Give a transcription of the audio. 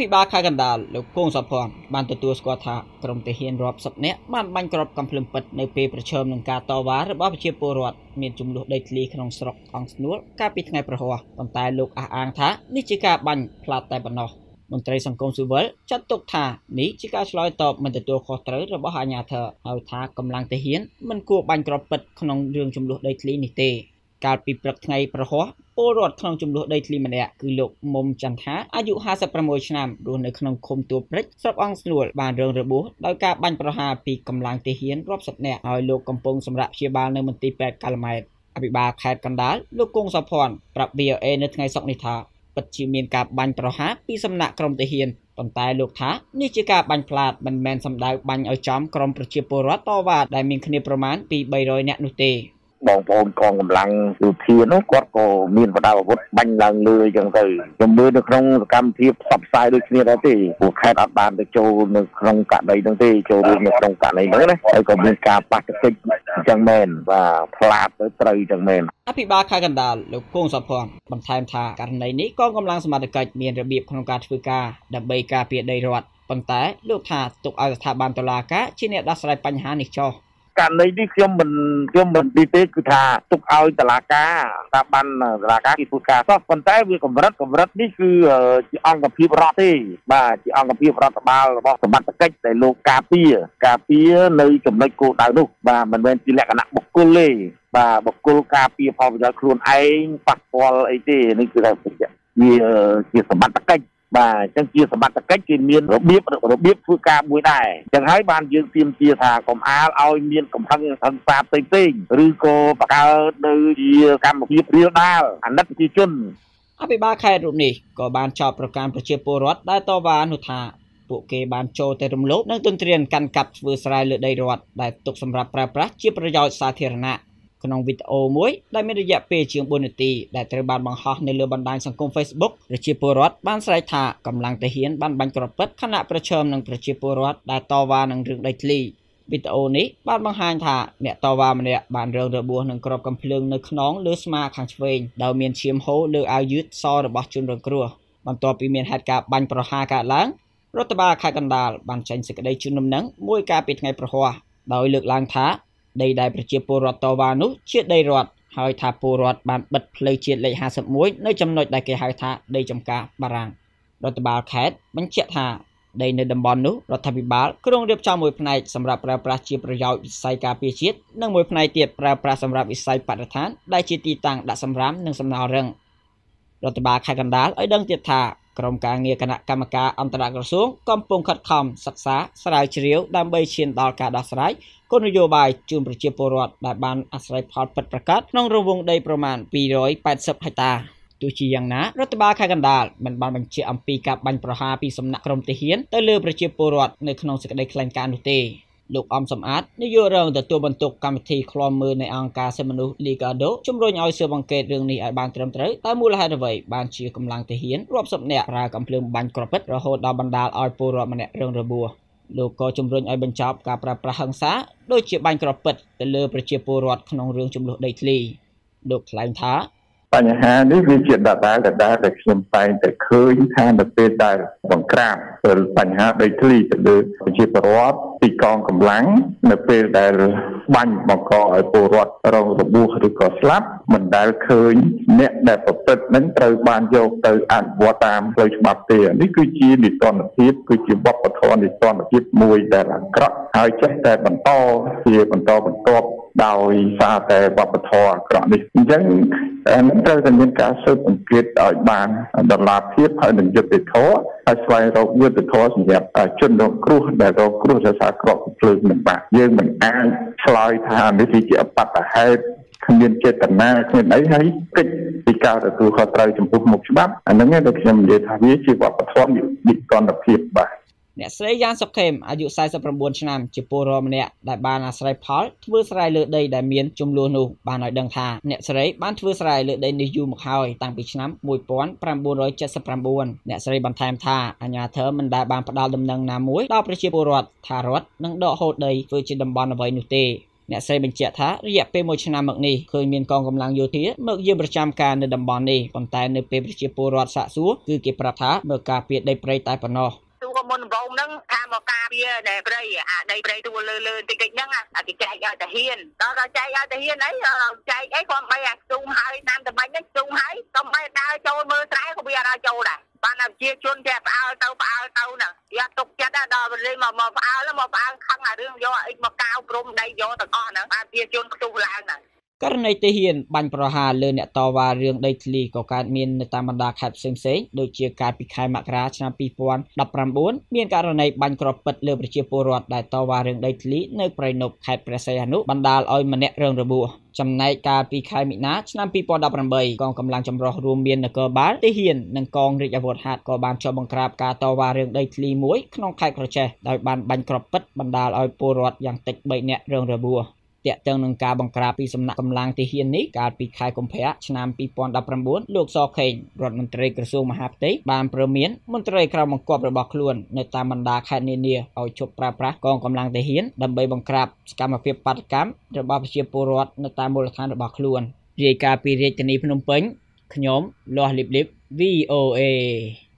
ភិបាលខេត្តកណ្ដាលលោកគង់សុភ័ណ្ឌបានទទួលស្គាល់ថាក្រុមទាហានរាប់សិបនាក់បានបាញ់គ្រាប់កំភ្លើងពិតនៅពេលប្រឈមនឹងការតវ៉ារបស់ប្រជាពលរដ្ឋមានចំនួនដីធ្លីក្នុងស្រុកអង្គស្នួលកាលពីថ្ងៃប្រហោះប៉ុន្តែលោកអះអាងថានេះជាការបាញ់ផ្លាតតែប៉ុណ្ណោះមន្ត្រីសង្គមស៊ីវិលចាត់ទុកថានេះជាការឆ្លើយតបមិនទទួលខុសត្រូវរបស់អាជ្ញាធរហើយថាកម្លាំងទាហានមិនគួរបាញ់គ្រាប់ពិតក្នុងរឿងចំនួនដីធ្លីនេះទេ កាលពីព្រឹកថ្ងៃប្រហោះពលរដ្ឋក្នុងចំនួនដីធ្លីម្នាក់គឺលោកមុំចន្ទថាអាយុ56ឆ្នាំរស់នៅក្នុងឃុំទួលព្រិចស្រុកអង្គស្នួលបានរងរបួសដោយការបាញ់ប្រហារពីកម្លាំងទាហានរាប់សិបនាក់ហើយលោកកំពុងសម្រាប់ព្យាបាលនៅមន្ទីរពេទ្យកាល់ម៉ែតអភិបាលខេត្តកណ្ដាលលោកគង់សុភ័ណ្ឌប្រាប់ VOA នៅថ្ងៃសុក្រនេះថាពិតជាមានការបាញ់ប្រហារពីសំណាក់ក្រុមទាហានប៉ុន្តែលោកថានេះជាការបាញ់ផ្លាតមិនមែនសម្ដៅបាញ់ឲ្យចំក្រុមប្រជាពលរដ្ឋតវ៉ាដែលមានគ្នាប្រមាណពី300នាក់នោះទេ បងប្អូនកងកម្លាំងយោធានោះគាត់ក៏មានបដាអាវុធបាញ់ឡើងលើអញ្ចឹងទៅខ្ញុំមើលនៅក្នុងសកម្មភាពផ្សព្វផ្សាយដូចគ្នាដែរទេពួកខេត្តអត់បានទៅចូលនៅក្នុងករណីនោះទេចូលរួមនៅក្នុងករណីនោះណាហើយក៏មានការប៉ះទង្គិចអញ្ចឹងមែនបាទផ្លាតទៅត្រូវអញ្ចឹងមែនអភិបាលខេត្តកណ្ដាលលោកគង់សុភ័ណ្ឌបន្ថែមថាករណីនេះកងកម្លាំងសមត្ថកិច្ចមានរបៀបក្នុងការធ្វើការដើម្បីការពារដីរដ្ឋប៉ុន្តែលោកថាទុកឲ្យស្ថាប័នតុលាការជាអ្នកដោះស្រាយបញ្ហានេះចោះ ករណីនេះខ្ញុំមិនខ្ញុំមិនទីទេគឺថាទុកឲ្យតឡាការស្ថាប័នតឡាការគេធ្វើការសោះប៉ុន្តែវាកម្រិតកម្រិតនេះគឺជាអង្គភាពរដ្ឋទេបាទជាអង្គភាពរដ្ឋបាលរបស់សមត្ថកិច្ចដែលលោកការពារការពារនៅចំណុចគោលដៅនោះបាទមិនមែនជាលក្ខណៈបុគ្គលទេបាទបុគ្គលការពារផលប្រយោជន៍ខ្លួនឯងប៉ះពាល់អីទេនេះគឺថាវាជាសមត្ថកិច្ច បាទអញ្ចឹងជាសមត្ថកិច្ចគេមានរបៀបរបៀបធ្វើការមួយដែរអញ្ចឹងហើយបានយើងទៀមទាថាកុំអាលឲ្យមានកំហឹងហិង្សាផ្សេងផ្សេងឬក៏បង្កើតនៅជាកម្មភាពរៀលដាលអាណិតប្រជាជនអភិបាលខេត្តរូបនេះក៏បានចោទប្រកាន់ប្រជាពលរដ្ឋដែលតវ៉ានោះថាពួកគេបានចូលទៅរំលោភនិងទន្ទ្រានកាន់កាប់ធ្វើស្រែលើដីរដ្ឋដែលទុកសម្រាប់ប្រើប្រាស់ជាប្រយោជន៍សាធារណៈ ក្នុងវីដេអូមួយដែលមានរយៈពេលជាង4នាទីដែលត្រូវបានបង្ហោះនៅលើបណ្ដាញសង្គម Facebook ប្រជាពលរដ្ឋបានស្រែកថាកម្លាំងទាហានបានបាញ់គ្រាប់ពិតខណៈប្រឈមនឹងប្រជាពលរដ្ឋដែលតវ៉ានឹងរឿងដីធ្លីវីដេអូនេះបានបង្ហាញថាអ្នកតវ៉ាម្នាក់បានរងរបួសនឹងគ្រាប់កំភ្លើងនៅខ្នងលើស្មាខាងឆ្វេងដោយមានឈាមហូរលើអាវយឺតសរបស់ជនរងគ្រោះបន្ទាប់ពីមានហេតុការណ៍បាញ់ប្រហារកើតឡើងរដ្ឋបាលខេត្តកណ្ដាលបានចេញសេចក្តីជូនដំណឹងមួយកាលពីថ្ងៃប្រហ័សដោយលើកឡើងថា ដីដែលប្រជាពលរដ្ឋតវ៉ានោះជាដីរដ្ឋហើយថាពលរដ្ឋបានបិទផ្លូវជាតិលេខ51នៅចំណុចដែលគេហៅថាដីចំការបារាំងរដ្ឋបាលខេត្តបញ្ជាក់ថាដីនៅតំបន់នោះរដ្ឋាភិបាលក្រុងរៀបចំមួយផ្នែកសម្រាប់ប្រើប្រាស់ជាប្រយោជន៍វិស័យការពារជាតិនិងមួយផ្នែកទៀតប្រើប្រាស់សម្រាប់វិស័យបរិស្ថានដែលជាទីតាំងដាក់សម្រាមនិងសំណល់រឹងរដ្ឋបាលខេត្តកណ្ដាលឲ្យដឹងទៀតថា ក្រុមការងារគណៈកម្មការអន្តរក្រសួងកំពុងខិតខំសិក្សាស្រាវជ្រាវដើម្បីឈានដល់ការដោះស្រាយគោលនយោបាយជូនប្រជាពលរដ្ឋដែលបានអាស្រ័យផលពិតប្រាកដក្នុងរង្វង់ដីប្រមាណ280ហិកតាទោះជាយ៉ាងណារដ្ឋបាលខេត្តកណ្ដាលមិនបានបញ្ជាក់អំពីការបាញ់ប្រហារពីសំណាក់ក្រុមទាហានទៅលើប្រជាពលរដ្ឋនៅក្នុងសេចក្តីថ្លែងការណ៍នោះទេ លោកអំសំអាតនាយករងទទួលបន្ទុកកម្មវិធីឃ្លាំមើលនៃអង្គការសិទ្ធិមនុស្ស Liga do ជំរុញឲ្យស៊ើបអង្កេតរឿងនេះឲ្យបានត្រឹមត្រូវតើមូលហេតុអ្វីបានជាកម្លាំងទាហានរាប់សិបនាក់ប្រើកំភ្លើងបាញ់គ្រាប់ពិតរហូតដល់បណ្ដាលឲ្យពលរដ្ឋម្នាក់រងរបួសលោកក៏ជំរុញឲ្យបញ្ចប់ការប្រើប្រាស់ហិង្សាដូចជាបាញ់គ្រាប់ពិតទៅលើប្រជាពលរដ្ឋក្នុងរឿងចំនួនដីធ្លីលោកថ្លែងថា បញ្ហានេះវាជាដដែលដដែលដែលខ្ញុំតែងតែឃើញថានៅពេលដែលបង្ក្រាបបញ្ហាដីធ្លីទៅលើប្រជាពលរដ្ឋពីកងកម្លាំងនៅពេលដែលបាញ់បង្កឲ្យពលរដ្ឋរងរបួសឬក៏ស្លាប់មិនដែលឃើញអ្នកដែលប្រព្រឹត្តនឹងត្រូវបានយកទៅអនុវត្តតាមផ្លូវច្បាប់ទេនេះគឺជានិទានភាពគឺជាវប្បធម៌និទានភាពមួយដែលអាក្រក់ហើយចេះតែបន្តជាបន្តបន្ទាប់ ដោយសារតែវប្បធម៌អាក្រក់នេះអញ្ចឹងនឹងត្រូវតែមានការស៊ើបអង្កេតឲ្យបានដលាភាពហើយនឹងយុត្តិធម៌ហើយស្វែងរកយុត្តិធម៌សម្រាប់ជនរងគ្រោះដែលរងគ្រោះដោយសារក្រក់ភ្លើងនឹងបាក់យើងមិនអាចឆ្លើយថានេះជាអបតហេតុគ្មានចេតនាគ្មានអីហើយគិតពីការទទួលខុសត្រូវចំពោះមុខច្បាប់អាហ្នឹងឯងដែលខ្ញុំនិយាយថាវាជាវប្បធម៌និកន្តភាពបាទ អ្នកស្រីយ៉ានសុកខេមអាយុ49ឆ្នាំជាពលរដ្ឋម្នាក់ដែលបានអាស្រ័យផលធ្វើស្រែលើដីដែលមានចំនួននោះបានឲ្យដឹងថាអ្នកស្រីបានធ្វើស្រែលើដីនេះយូរមកហើយតាំងពីឆ្នាំ1979អ្នកស្រីបន្ថែមថាអាជ្ញាធរមិនដែលបានផ្ដល់ដំណឹងណាមួយដល់ប្រជាពលរដ្ឋថារដ្ឋនឹងដកហូតដីធ្វើជាតំបន់អ្វីនោះទេអ្នកស្រីបញ្ជាក់ថារយៈពេល1ឆ្នាំមកនេះឃើញមានកងកម្លាំងយោធាមកយាមប្រចាំការនៅតំបន់នេះប៉ុន្តែនៅពេលប្រជាពលរដ្ឋសាកសួរគឺគេប្រាប់ថាមើលការពារដីព្រៃតែប៉ុណ្ណោះ មុនដំបូងហ្នឹងថាមកការពារដែលព្រៃអាដីព្រៃទួលលើលើតិចតិចហ្នឹងអាគេចែកឲ្យតាហ៊ានដល់ដល់ចែកឲ្យតាហ៊ានអីចែកអីគាត់បីអាខ្ទុំហើយតាមតបាញ់ហ្នឹងខ្ទុំហើយកុំបីដើរចូលមើលស្រែក៏វាអត់ឲ្យចូលដែរបានតែជាជនតែផ្អើលទៅផ្អើលទៅហ្នឹងយកទុកចិត្តដល់វេលាមកមកផ្អើលមកផ្អើលខឹងអារឿងយកអីមកកៅព្រមដីយកទាំងអស់ហ្នឹងបានជាជនខ្ទុះឡើងហ្នឹង ករណីទាហានបាញ់ប្រហារលើអ្នកតវ៉ារឿងដីធ្លីក៏កើតមាននៅតាមបណ្ដាខេត្តផ្សេងៗដូចជាកាលពីខែមករាឆ្នាំ2019មានករណីបាញ់គ្រាប់ពិតលើប្រជាពលរដ្ឋដែលតវ៉ារឿងដីធ្លីនៅព្រៃនប់ខេត្តព្រះសីហនុបណ្ដាលឲ្យម្នាក់រងរបួសចំណែកកាលពីខែមិនិនាឆ្នាំ2018កងកម្លាំងចម្រុះរួមមាននគរបាលទាហាននិងកងរាជអាវុធហត្ថក៏បានចុះបង្ក្រាបការតវ៉ារឿងដីធ្លីមួយក្នុងខេត្តក្រចេះដោយបានបាញ់គ្រាប់ពិតបណ្ដាលឲ្យពលរដ្ឋយ៉ាងតិច3នាក់រងរបួស តាក់ទងនឹងការបង្ក្រាបពីសំណាក់កម្លាំងទាហាននេះកាលពីខែកុម្ភៈឆ្នាំ2019លោកសខេងរដ្ឋមន្ត្រីក្រសួងមហាផ្ទៃបានព្រមានមន្ត្រីក្រមបង្គាប់របស់ខ្លួននៅតាមបណ្ដាខេត្តនានាឲ្យជប់ប្រើប្រាស់កងកម្លាំងទាហានដើម្បីបង្ក្រាបសកម្មភាពបាតកម្មរបស់ប្រជាពលរដ្ឋនៅតាមមូលដ្ឋានរបស់ខ្លួនរាយការណ៍ពីរាជធានីភ្នំពេញខ្ញុំលាស់លីបលីប VOA